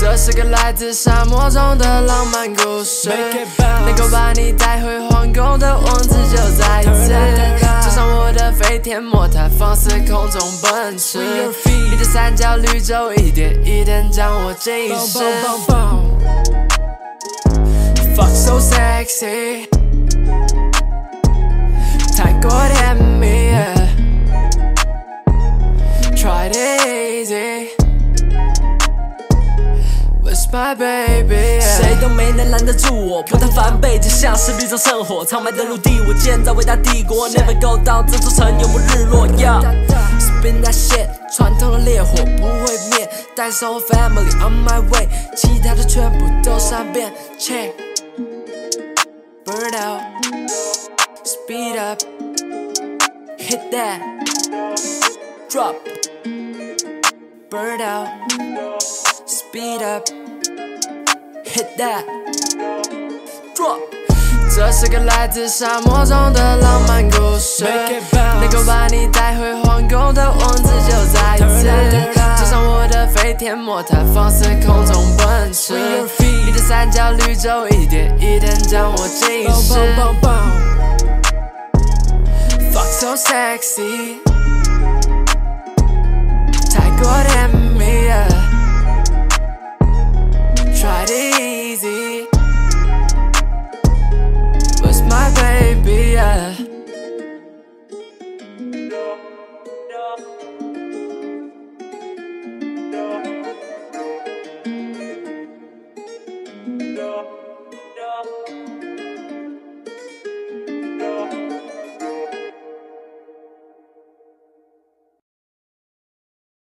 这是个来自沙漠中的浪漫故事，能够把你带回皇宫的王子就在此。坐上我的飞天魔毯，放肆空中奔驰，你的三角绿洲一点一点将我浸湿。Fuck so sexy。Where's my baby？谁都没能拦得住我，不断翻倍，就像是绿洲圣火，苍白的陆地，我建造伟大帝国，Never go down，这座城永不日落。Yeah。Spin that shit，传统的烈火不会灭，带上我 family on my way，其他的全部都善变。Check。Burn out。Speed up。Hit that。Drop。Burn out。Speed up。这是个来自沙漠中的浪漫故事能够把你带回皇宫的王子就在此坐上我的飞天魔毯放肆空中奔驰你的三角绿洲一点一点将我浸湿 fuck so sexy